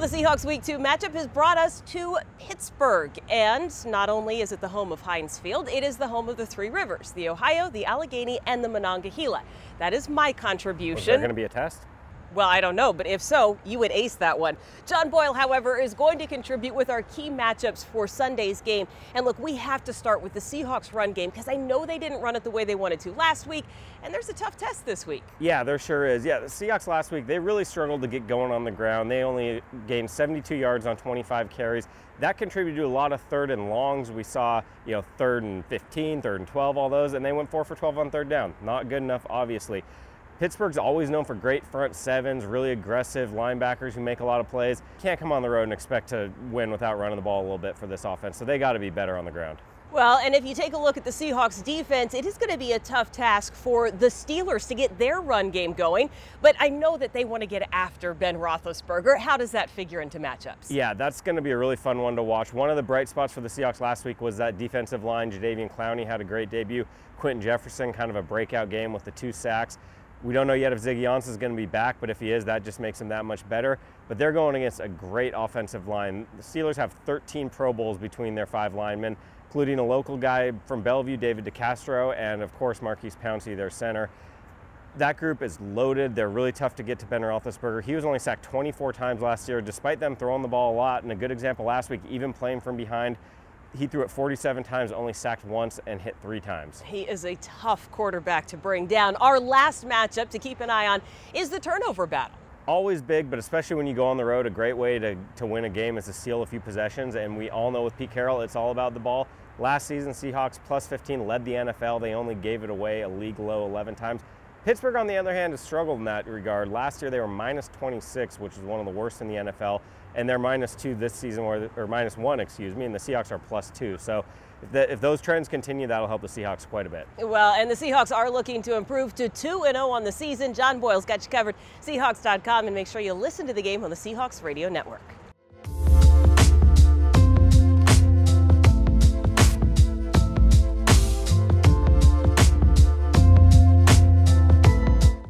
Well, the Seahawks Week 2 matchup has brought us to Pittsburgh. And not only is it the home of Heinz Field, it is the home of the three rivers the Ohio, the Allegheny, and the Monongahela. That is my contribution. Is there going to be a test? Well, I don't know, but if so, you would ace that one. John Boyle, however, is going to contribute with our key matchups for Sunday's game. And look, we have to start with the Seahawks run game because I know they didn't run it the way they wanted to last week, and there's a tough test this week. Yeah, there sure is. Yeah, the Seahawks last week, they really struggled to get going on the ground. They only gained 72 yards on 25 carries. That contributed to a lot of third and longs. We saw, you know, third and 15, third and 12, all those, and they went four for 12 on third down. Not good enough, obviously. Pittsburgh's always known for great front sevens, really aggressive linebackers who make a lot of plays. Can't come on the road and expect to win without running the ball a little bit for this offense, so they got to be better on the ground. Well, and if you take a look at the Seahawks defense, it is going to be a tough task for the Steelers to get their run game going. But I know that they want to get after Ben Roethlisberger. How does that figure into matchups? Yeah, that's going to be a really fun one to watch. One of the bright spots for the Seahawks last week was that defensive line. Jadeveon Clowney had a great debut. Quinton Jefferson, kind of a breakout game with the two sacks. We don't know yet if Ziggy Ansah is going to be back, but if he is, that just makes him that much better. But they're going against a great offensive line. The Steelers have 13 Pro Bowls between their five linemen, including a local guy from Bellevue, David DeCastro, and of course Maurkice Pouncey, their center. That group is loaded. They're really tough to get to Ben Roethlisberger. He was only sacked 24 times last year, despite them throwing the ball a lot. And a good example last week, even playing from behind, he threw it 47 times, only sacked once, and hit three times. He is a tough quarterback to bring down. Our last matchup to keep an eye on is the turnover battle. Always big, but especially when you go on the road, a great way to, to win a game is to steal a few possessions. And we all know with Pete Carroll, it's all about the ball. Last season, Seahawks plus 15 led the NFL. They only gave it away a league low 11 times. Pittsburgh, on the other hand, has struggled in that regard. Last year, they were minus 26, which is one of the worst in the NFL, and they're minus two this season, or, or minus one, excuse me, and the Seahawks are plus two. So if, the, if, those trends continue, that'll help the Seahawks quite a bit. Well, and the Seahawks are looking to improve to 2 0 on the season. John Boyle's got you covered. Seahawks.com, and make sure you listen to the game on the Seahawks Radio Network.